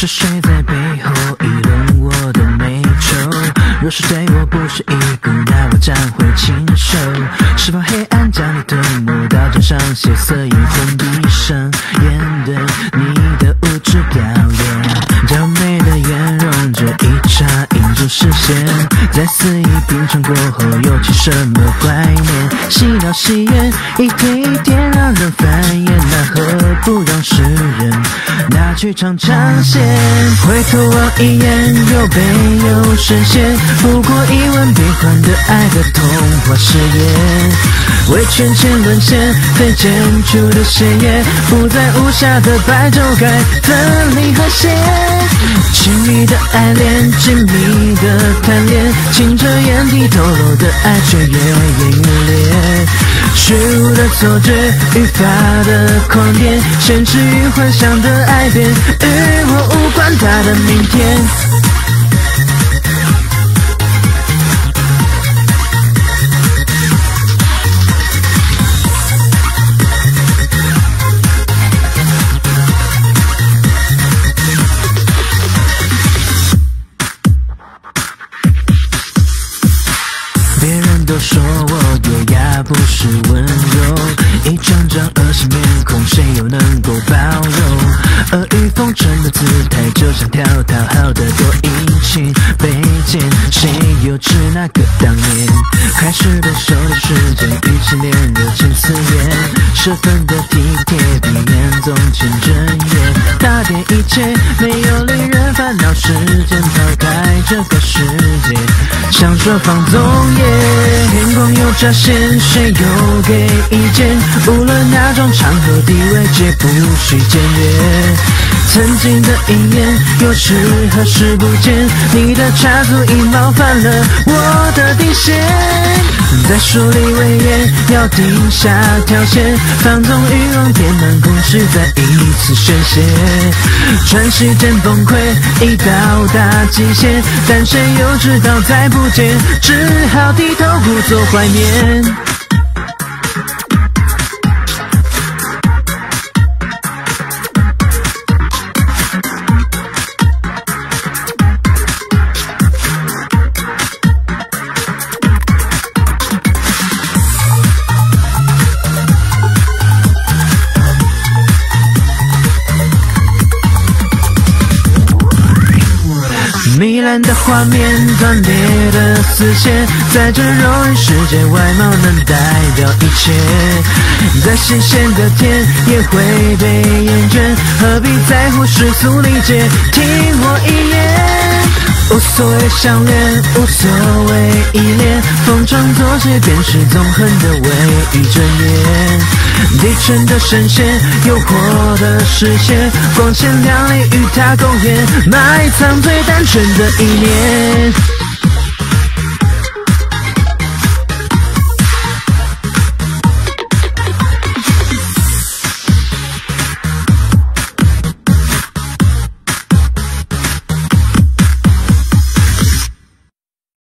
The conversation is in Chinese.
是谁在背后议论我的美丑？若是对我不是一顾，那我将会亲手释放黑暗，将你吞没到枕上，血色眼红，闭上眼对你的无知表演，娇美的颜容，这一刹映入视线，在肆意品尝过后，又起什么怀念？细描细眼，一点一点让人烦厌，那何不让世人拿去尝尝鲜？回头望一眼，又悲又深陷，不过一吻变换的爱的童话誓言，为圈圈沦陷，被剪出的血液，不再无瑕的白昼该分离和谐。亲密的爱恋，紧密的贪恋，清澈眼底透露的爱，却越演越烈。虚无的错觉，愈发的狂癫，现实与幻想的爱恋，与我无关他的明天。说我优雅不是温柔，一张张恶心面孔，谁又能够包容？阿谀奉承的姿态，就像跳讨好的多殷勤卑贱，谁又知那个当年。开始的手的时间，与起恋热情似焰，十分的体贴，闭眼纵情整夜，打点一切，没有令人烦恼时间，想说放纵夜。眼光有乍现，谁又给意见？无论哪种场合地位，皆不需检阅。曾经的一眼，又是何时不见？你的插足已冒犯了我的底线。在树立威严，要定下条线，放纵欲望填满空虚，再一次宣泄。喘息间崩溃，已到达极限，但谁又知道再不见，只好低头故作怀念。糜烂的画面，断裂的丝线，在这肉人世界，外貌能代表一切。再新鲜的甜也会被厌倦，何必在乎世俗理解？听我一言。无所谓相恋，无所谓依恋，逢场作戏便是纵横的唯一真言。低沉的声线，诱惑的视线，光鲜亮丽与他共演，埋藏最单纯的一面。